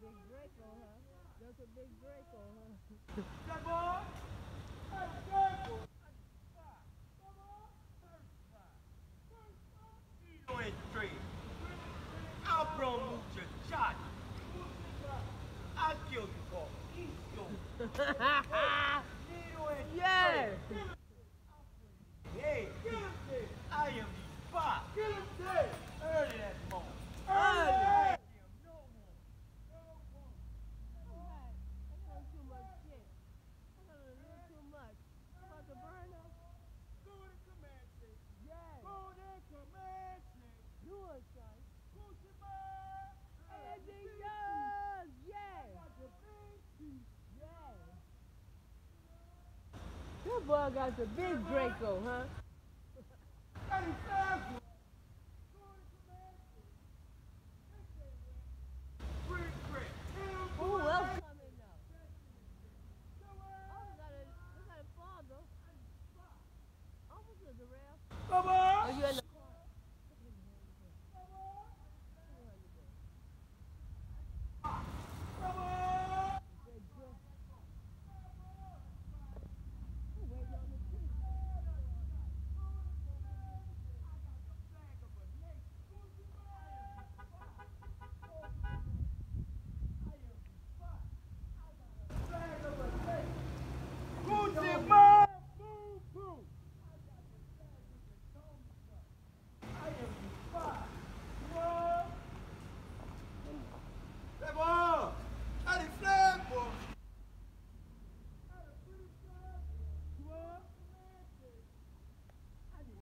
big break on her. That's a big break on her. Good boy. That's good. Three. I'll promote shot. I'll you Boy got the big Draco, huh?